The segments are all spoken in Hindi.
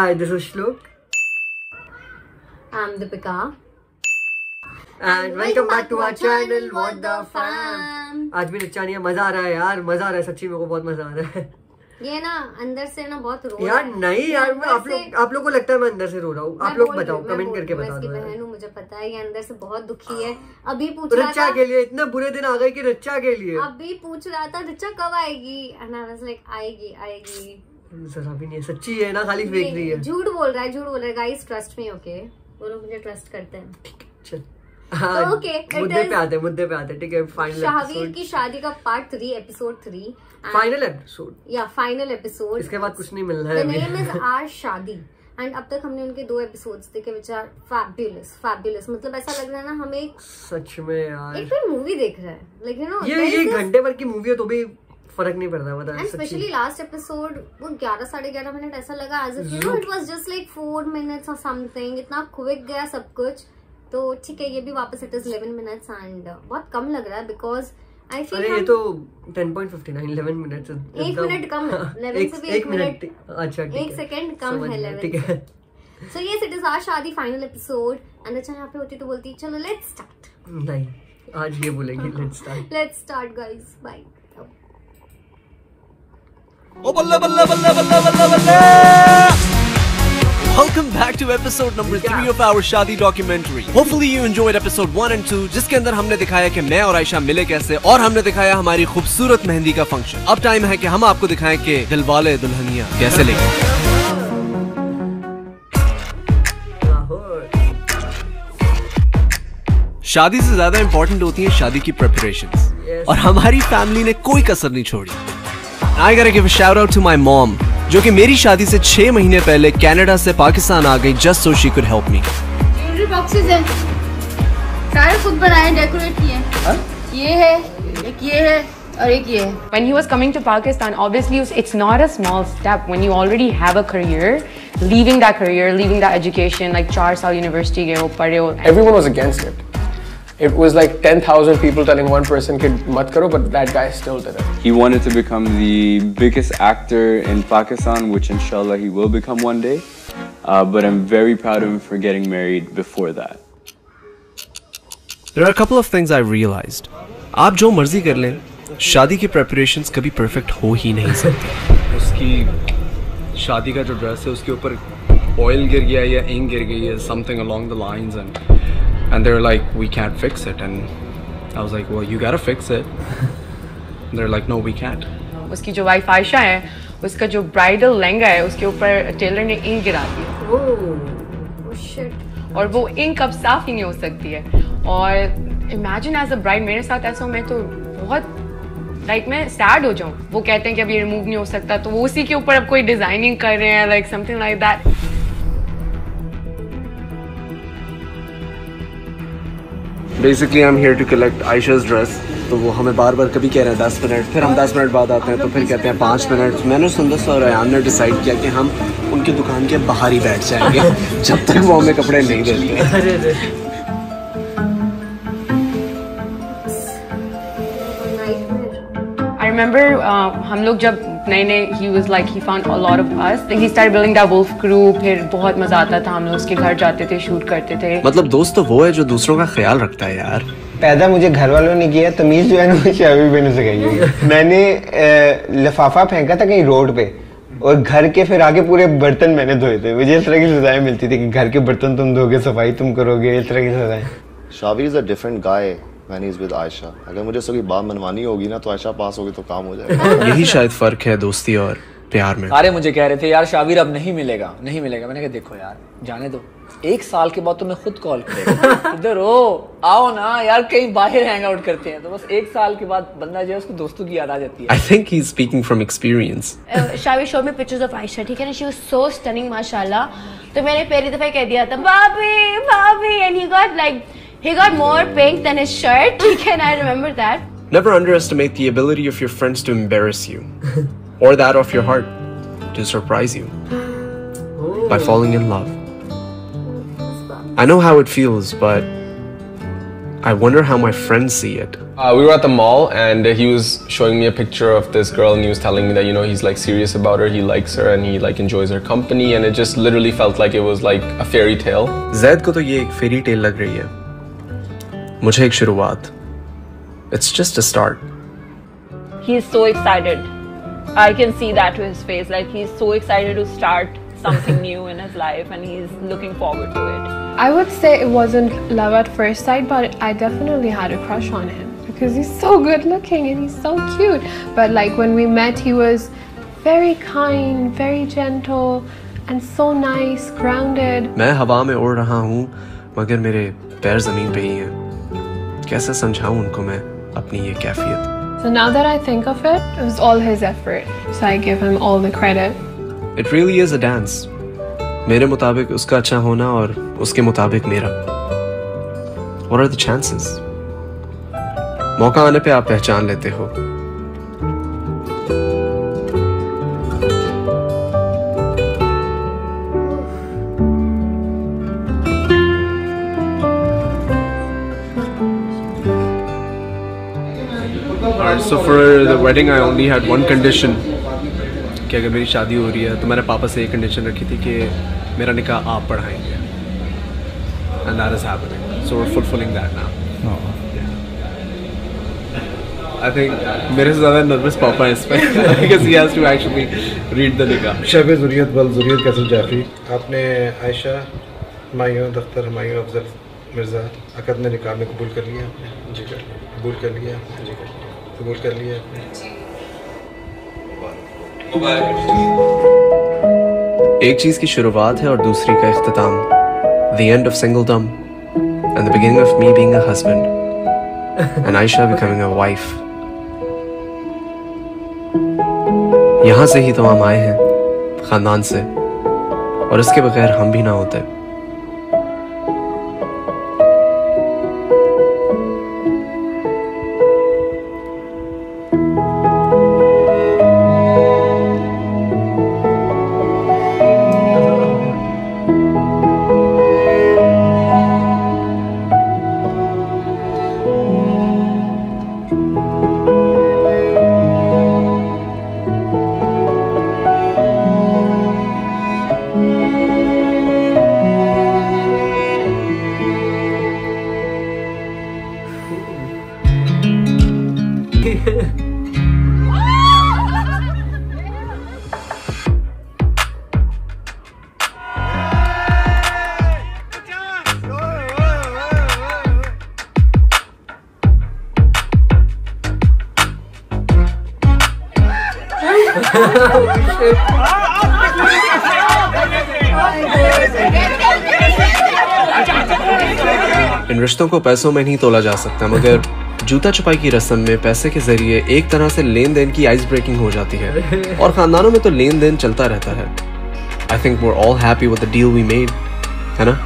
Hi, this is Shlok. I'm Deepika. And welcome back to our channel, What the Fam. आज भी रिचा नहीं है मज़ा आ रहा है यार मज़ा आ रहा है सच्ची मेरे को बहुत मज़ा आ रहा है। ये ना अंदर से ना बहुत रो यार रहा है। नहीं यार मैं आप लोग आप लोग को लगता है मैं अंदर से रो रहा हूँ। आप लोग बताओ कमेंट करके हूँ, बता दो बहन मुझे पता है ये अंदर से बहुत दुखी है। अभी पूछ रहा था के लिए इतने बुरे दिन आ गए कि रिचा के लिए। अभी पूछ रहा था रिचा कब आएगी? एंड आई वाज लाइक आएगी आएगी। जरा भी नहीं है सच्ची है ना खाली फेक रही है। झूठ बोल रहा है झूठ बोल रहा है। गाइस ट्रस्ट मी ओके वो लोग मुझे ट्रस्ट करते हैं। चल। हाँ, okay, मुद्दे पे आते हैं मुद्दे पे आते हैं ठीक है फाइनल शाहवीर की शादी का part three episode three final episode या फाइनल एपिसोड इसके बाद कुछ नहीं मिलना है name is our shaadi and अब तक हमने उनके दो एपिसोड्स देखे विच आर फैबुलस फैबुलस मतलब ऐसा लग रहा है ना हमें एक सच में यार। एक मूवी देख रहे हैं। लाइक यू नो ये ये घंटे भर की मूवी है तो भी फ़र्क नहीं पड़ता पता एंड स्पेशली लास्ट एपिसोड वो ग्यारह साढ़े ग्यारह मिनट ऐसा लगा as if you know it was just like four minutes और समथिंग इतना क्विक गया सब कुछ। तो ठीक है ये भी वापस इट इज़ 11 मिनट्स एंड बहुत कम लग रहा है बिकॉज़ आई अरे ये तो 10.59 11 मिनट एक मिनट कम है 11 से भी एक मिनट अच्छा ठीक एक सेकंड कम है 11 ठीक है। So yes it is our shaadi final episode and अच्छा यहाँ पे होती तो बोलती चलो लेट्स स्टार्ट नहीं आज ये बोलेंगे let's start let's start guys bye ओ बल्ले बल्ले बल्ले बल्ले बल्ले बल्ले। Welcome back to episode number three of our शादी documentary. Hopefully you enjoyed episode one and two, जिसके अंदर हमने दिखाया कि मैं और आयशा मिले कैसे और हमने दिखाया हमारी खूबसूरत मेहंदी का फ़ंक्शन अब टाइम है कि हम आपको दिखाएँ कि दिलवाले दुल्हनिया कैसे लेंगे शादी से ज़्यादा इंपॉर्टेंट होती है शादी की प्रिपरेशंस Yes. और हमारी फैमिली ने कोई कसर नहीं छोड़ी। I gotta give a shout out to my mom जो कि मेरी शादी से छह महीने पहले कनाडा से पाकिस्तान आ गई just so she could help me jewellery boxes है सारे खुद बनाए डेकोरेट किए हैं ये है एक ये है और एक ये है When he was coming to Pakistan, obviously it's not a small step when you already have a career, leaving that career, leaving that education, like चार साल university गए हो पढ़े हो everyone was against it. It was like 10,000 people telling one person, kid, mat karo, but that guy still did it. He wanted to become the biggest actor in Pakistan, which inshallah he will become one day. Uh, but I'm very proud of him for getting married before that. There are a couple of things I realized. आप जो मर्जी कर लें शादी की प्रेपरेशंस कभी परफेक्ट हो ही नहीं सकती उसकी शादी का जो ड्रेस है उसके ऊपर ऑयल गिर गया या इंक गिर गई है something along the lines and And there like we can't fix it and I was like well you gotta fix it there like no we can't उसकी जो वाइफ आयशा है उसका जो ब्राइडल लहंगा है उसके ऊपर टेलर ने इंक गिरा दी। ओह शिट और वो इंक अब साफ़ ही नहीं हो सकती है। और इमेजिन एज अ ब्राइड मेरे साथ ऐसा हो मैं तो बहुत लाइक like, मैं सैड हो जाऊँ। वो कहते हैं कि अब ये रिमूव नहीं हो सकता तो वो उसी के ऊपर अब कोई डिज़ाइनिंग कर रहे हैं like something like that basically I am here to collect Ayesha's dress तो वो हमें बार बार कभी कह रहे हैं दस मिनट। फिर हम दस मिनट बाद आते हैं तो फिर कहते हैं पाँच मिनट। मैंने सुंदर और अयान ने डिसाइड किया कि हम उनकी दुकान के बाहर ही बैठ जाएँगे जब तक वो हमें कपड़े नहीं देते। अरे अरे I remember uh, हम लोग जब नए नए he was like he found a lot of us. Like he started building that wolf crew फिर बहुत मज़ा आता था हम लोग उसके घर जाते थे शूट करते थे। मतलब दोस्त तो वो है जो दूसरों का ख्याल रखता है यार। पैदा मुझे घर वालों ने किया तमीज जो है ना मुझे अभी भी नहीं सिखाई है मैंने अ, लिफाफा फेंका था कहीं रोड पे और घर के फिर आगे पूरे बर्तन मैंने धोए थे। मुझे इस तरह की सजाएँ मिलती थी कि घर के बर्तन तुम धोगे सफ़ाई तुम करोगे इस तरह की सजाएँ। Shabir is a different guy when he is with Ayesha अगर मुझे उसकी बात मनवानी होगी ना तो आयशा पास होगी तो काम हो जाएगा। यही शायद फ़र्क है दोस्ती और प्यार में। सारे मुझे कह रहे थे यार शाबिर अब नहीं मिलेगा नहीं मिलेगा। मैंने कहा देखो यार जाने दो। एक साल के बाद तुम्हें खुद कॉल करेगा। इधर हो आओ ना यार कहीं बाहर हैंग आउट करते हैं। तो बस एक साल के बाद बंदा जो है उसको दोस्तों की याद आ जाती है। I think he is speaking from experience शावी show में पिक्चर्स ऑफ़ आयशा ठीक है ना? शी वाज सो स्टनिंग माशाल्लाह। तो मैंने पहली दफ़ा कह दिया था भाभी भाभी and he got like He got more pink than his shirt. Can I remember that? Never underestimate the ability of your friends to embarrass you, or that of your heart to surprise you by falling in love. I know how it feels, but I wonder how my friends see it. Uh, we were at the mall and he was showing me a picture of this girl and he was telling me that, you know, he's like serious about her, he likes her and he like enjoys her company and it just literally felt like it was like a fairy tale. Zaid ko to ye ek fairy tale lag rahi hai. मुझे एक शुरुआत It's just a start. He's so excited. I can see that to his face. Like he's so excited to start something new in his life and he's looking forward to it. I would say it wasn't love at first sight, but I definitely had a crush on him because he's so good looking and he's so cute. But like when we met, he was very kind, very gentle, and so nice, grounded. मैं हवा में उड़ रहा हूँ मगर मेरे पैर जमीन पे ही हैं कैसे समझाऊं उनको मैं अपनी ये कैफियत So now that I think of it, it was all his effort. So I give him all the credit. It really is a dance. मेरे मुताबिक उसका अच्छा होना और उसके मुताबिक मेरा What are the chances? मौका आने पे आप पहचान लेते हो So for the wedding, I only had one condition कि अगर मेरी शादी हो रही है तो मैंने पापा से एक कंडीशन रखी थी कि मेरा निकाह आप पढ़ाएँगे। And that is happening so fulfilling that now I think मेरे से ज़्यादा नर्वस पापा है इस पर because he has to actually read the nikah. शब ज़ुरियत बल ज़ुरियत कैसल जाफी आपने आयशा हमायूं दफ्तर हमायूं अफजल मिर्ज़ा अकद में निकाह में कबूल कर लिया? आपने जी कर। लिया कबूल कर लिया? जी कर। लिया कबूल कर लिया आपने एक चीज़ की शुरुआत है और दूसरी का इख्तिताम The end of singledom and the beginning of me being a husband and Aisha becoming a wife. यहाँ से ही तो हम आए हैं खानदान से और इसके बगैर हम भी ना होते इन रिश्तों को पैसों में नहीं तोला जा सकता मगर जूता छुपाई की रस्म में पैसे के ज़रिए एक तरह से लेन देन की आइस ब्रेकिंग हो जाती है और खानदानों में तो लेन देन चलता रहता है I think we're all happy with the deal we made है ना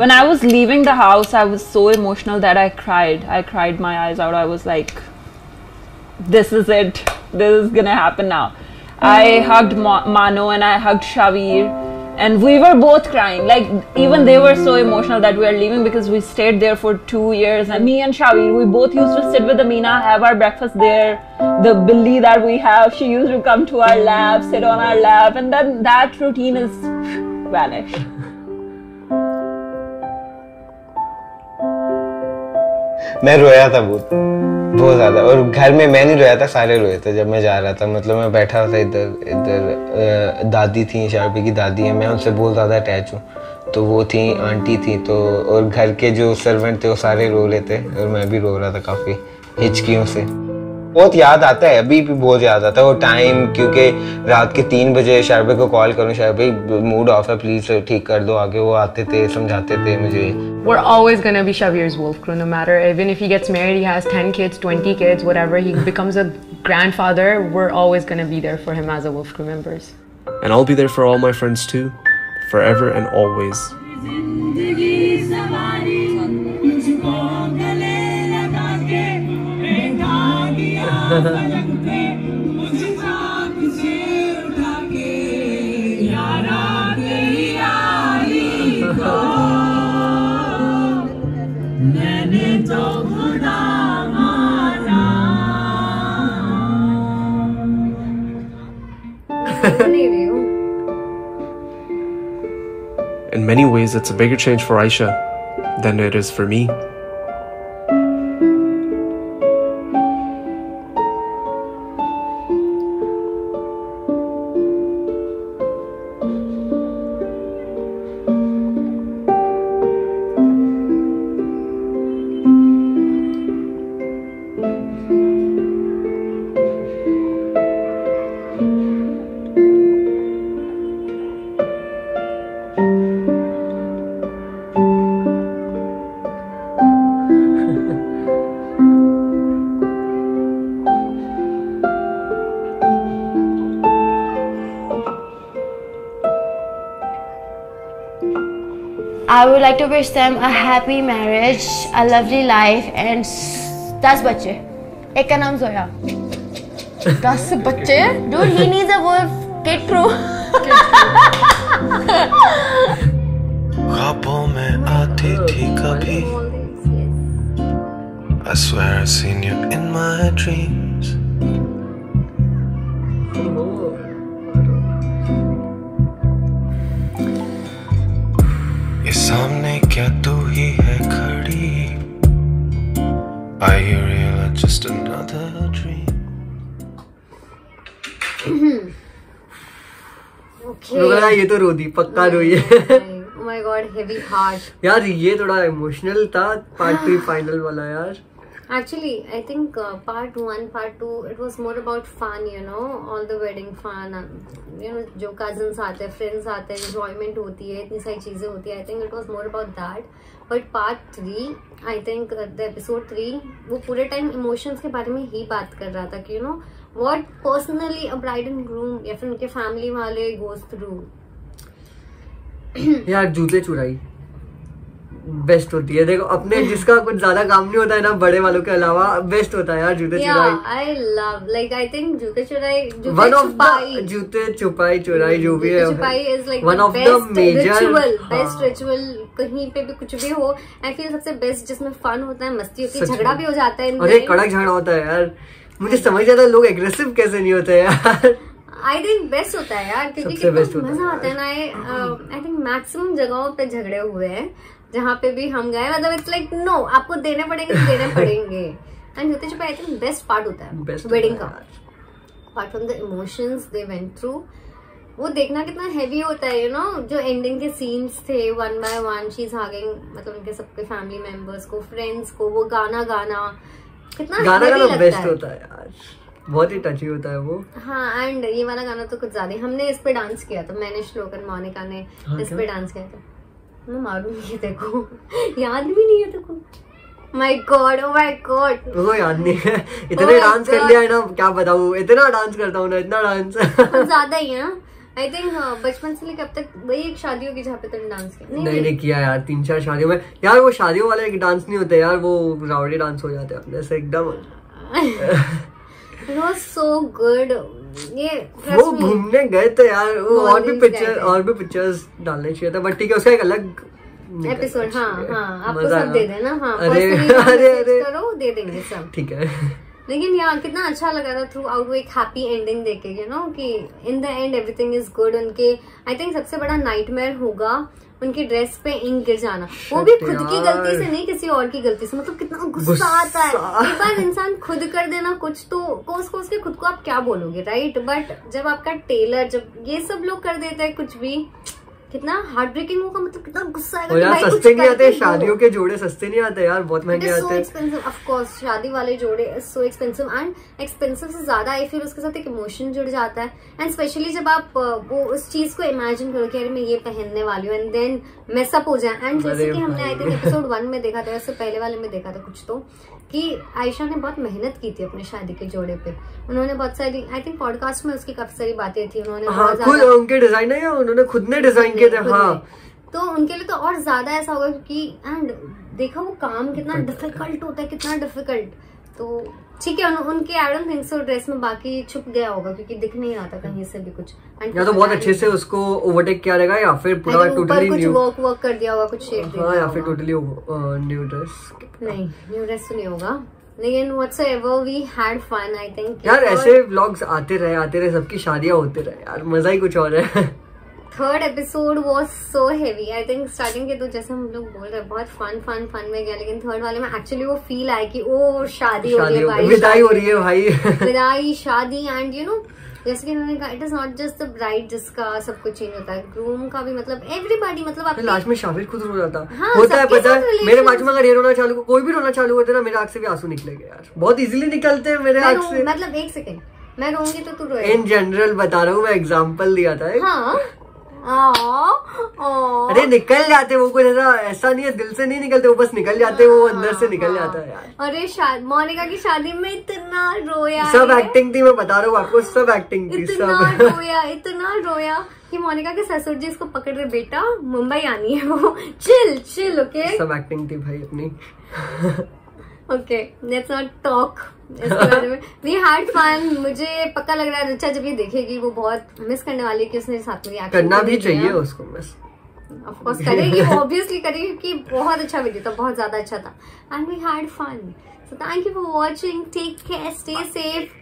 When I was leaving the house, I was so emotional that I cried. I cried my eyes out. I was like, this is it. This is gonna happen now. I hugged Ma- Mano and I hugged Shavir. And we were both crying. Like, even they were so emotional that we are leaving because we stayed there for two years. And me and Shavir, we both used to sit with Amina, have our breakfast there. The Billy that we have, she used to come to our lap, sit on our lap. And then that routine is vanished. मैं रोया था बहुत बहुत ज़्यादा। और घर में मैं नहीं रोया था, सारे रोए थे जब मैं जा रहा था। मतलब मैं बैठा था इधर इधर दादी थी, शारपी की दादी है। मैं उनसे बहुत ज़्यादा अटैच हूँ। तो वो थी, आंटी थी तो और घर के जो सर्वेंट थे, वो सारे रो रहे थे। और मैं भी रो रहा था काफ़ी, हिचकियों से। बहुत याद आता है अभी भी बहुत याद आता है वो टाइम क्योंकि रात के तीन बजे शारबे को कॉल करूँ शारबे मूड ऑफ़ है प्लीज़ ठीक कर दो आगे वो आते थे समझाते थे मुझे We're always gonna be Shavir's wolf crew, no matter even if he gets married, he has 10 kids, 20 kids, whatever, he becomes a grandfather, we're always gonna be there for him as a wolf crew members. and I'll be there for all my friends too forever and always In many ways, it's a bigger change for Aisha than it is for me. I would like to wish them a happy marriage, a lovely life, and s- 10 बच्चे एक का नाम जोया 10 बच्चे dude he needs a wolf get through ख्वाबों में आती थी कभी I swear I've seen you in my dreams Are you real or just another dream? Okay. है ये तो रो दी पक्का रोई है Oh my god, heavy heart. यार ये थोड़ा इमोशनल था पार्ट थ्री फाइनल वाला यार Actually, I think uh, part one, part two, it was more about fun, you know, all the wedding fun, and, you know, जो cousins आते हैं, friends आते हैं, enjoyment होती है, इतनी सारी चीज़ें होती है. I think it was more about that. But part three, I think uh, the episode three, वो पूरे time emotions के बारे में ही बात कर रहा था कि you know what personally a bride and groom या फिर उनके family वाले goes through. यार जूते चुराई बेस्ट होती है। देखो अपने जिसका कुछ ज़्यादा काम नहीं होता है ना बड़े वालों के अलावा बेस्ट होता है यार जूते Yeah, चुराई। I love like I think जूते चुराई वन ऑफ़ द जूते छुपाई चुराई जो भी है। Like one of the major best ritual कहीं पे भी कुछ भी हो आई फील सबसे बेस्ट जिसमें फन होता है मस्ती होती है झगड़ा भी हो जाता है अरे कड़क झगड़ा होता है यार। मुझे समझ जाता है लोग एग्रेसिव कैसे नहीं होते यार। आई थिंक बेस्ट होता है यार क्योंकि मज़ा आता है ना आई थिंक मैक्सिमम जगहों पे झगड़े हुए हैं। जहाँ पे भी हम गए मतलब इट्स लाइक नो आपको देने पड़ेंगे तो देने पड़ेंगे। एंड होते छुपे आई थिंक बेस्ट पार्ट होता है वेडिंग का। Apart from the emotions they went through वो देखना कितना हैवी होता है यू नो जो एंडिंग के सीन्स थे one by one she is hugging मतलब उनके सबके फैमिली मेंबर्स को फ्रेंड्स को वो गाना गाना कितना गाना गाना बेस्ट होता है यार। बहुत ही टची होता है वो। हाँ एंड ये वाला गाना तो कुछ ज़्यादा हमने इस पे डांस किया था मैंने श्लोक और मोनिका ने हाँ, इस पे डांस किया था। मैं मारूँगी देखो। याद भी नहीं है देखो my God oh my god वो याद नहीं है। Oh इतने my डांस कर लिया है ना क्या बताऊँ? इतना डांस करता हूँ ना इतना डांस ज़्यादा ही है आई थिंक बचपन से लेकर अब तक वही एक शादी होगी जहाँ पे तुमने डांस किया। नहीं, नहीं नहीं किया यार तीन चार शादियों में। यार वो शादियों वाले एक डांस नहीं होते यार वो रावड़ी डांस हो जाते हैं अपने से एकदम। सो गुड ये वो घूमने गए थे यार वो और भी पिक्चर और भी पिक्चर्स डालने चाहिए था बट ठीक है उसका एक अलग एपिसोड हाँ। हाँ आपको सब दे देना हाँ अरे अरे अरे। करो दे देंगे सब। ठीक है। लेकिन यार कितना अच्छा लगा था थ्रू आउट वो एक हैप्पी एंडिंग देखे यू नो कि in the end everything is good उनके आई थिंक सबसे बड़ा नाइटमेयर होगा उनकी ड्रेस पे इंक गिर जाना। वो भी खुद की गलती से नहीं किसी और की गलती से। मतलब कितना गुस्सा। आता है। एक बार इंसान खुद कर देना कुछ तो कोस कोस के खुद को आप क्या बोलोगे राइट बट जब आपका टेलर जब ये सब लोग कर देते हैं कुछ भी कितना हार्ट ब्रेकिंग होगा मतलब कितना गुस्सा आएगा यार सस्ते नहीं आते शादियों के जोड़े सस्ते नहीं आते यार बहुत महँगे आते। हैं एक्सपेंसिव ऑफ़ कोर्स शादी वाले जोड़े सो एक्सपेंसिव एंड एक्सपेंसिव से ज़्यादा आई फिर उसके साथ एक इमोशन जुड़ जाता है। एंड स्पेशली जब आप वो उस चीज़ को इमेजिन करो कि अरे मैं ये पहनने वाली हूँ एंड देन मेसअप हो जाए। एंड जैसे कि हमने आई। थिंक एपिसोड वन में देखा था उससे पहले वाले में देखा था कुछ तो कि आयशा ने बहुत मेहनत की थी अपने शादी के जोड़े पे। उन्होंने बहुत सारी आई थिंक पॉडकास्ट में उसकी काफ़ी सारी बातें थी उन्होंने हाँ उनके डिज़ाइन है या उन्होंने खुद ने डिज़ाइन थे हाँ। तो उनके लिए तो और ज़्यादा ऐसा होगा क्योंकि एंड देखा वो काम कितना डिफ़िकल्ट होता है कितना डिफ़िकल्ट तो ठीक है उन, उनके I don't think so dress में बाकी छुप गया होगा क्योंकि दिख नहीं रहा था कहीं से भी कुछ। And या तो बहुत अच्छे से उसको ओवरटेक किया रहेगा या फिर पूरा टोटली कुछ न्यू वर्क वर्क कर दिया होगा कुछ शेड हाँ या फिर टोटली न्यू ड्रेस नहीं न्यू ड्रेस तो नहीं होगा। लेकिन whatsoever we had fun I think यार ऐसे व्लॉग्स आते रहे आते रहे सबकी शादियाँ होते रहे यार मज़ा ही कुछ और है। Third episode was so heavy I think starting के तो जैसे हम लोग बोल रहे हैं बहुत फन फन फन में गया लेकिन थर्ड वाले में एक्चुअली वो फील आया कि ओ शादी हो रही है भाई विदाई हो रही है भाई. विदाई शादी एंड यू नो जैसे कि उन्होंने कहा it is not just the bride जिसका सब कुछ चेंज होता है ग्रूम का भी मतलब एवरीबॉडी मतलब अपने लास्ट में शाबिर खुद रो जाता। हाँ, होता है पता है मेरे बाजू में अगर ये रोना चालू कोई भी रोना चालू करते ना मेरे आँख से भी आँसू निकलेंगे यार। बहुत इजीली निकलते हैं मेरे आँख से। मतलब एक सेकेंड मैं रोऊँगी तो तू रोएगा। इन जनरल बता रहा हूँ मैं एग्ज़ाम्पल दिया था। हाँ। अरे निकल जाते वो कोई ऐसा ऐसा नहीं है दिल से नहीं निकलते वो बस निकल जाते वो अंदर से निकल जाता है यार। अरे मोनिका की शादी में इतना रोया सब एक्टिंग थी मैं बता रहा हूँ आपको सब एक्टिंग थी इतना सब। रोया इतना रोया कि मोनिका के ससुर जी इसको पकड़ रहे बेटा मुंबई आनी है वो। चिल चिल ओके सब एक्टिंग थी भाई अपनी। ओके लेट्स नॉट टॉक इसके बारे में। वी हैड फन मुझे पक्का लग रहा है रिचा जब ये देखेगी वो बहुत मिस करने वाली है कि उसने साथ में करना भी चाहिए उसको मिस ऑफ़ कोर्स करेगी ऑब्वियसली करेगी क्योंकि बहुत अच्छा वीडियो था बहुत ज़्यादा अच्छा था। And we had fun so thank you for watching take care stay safe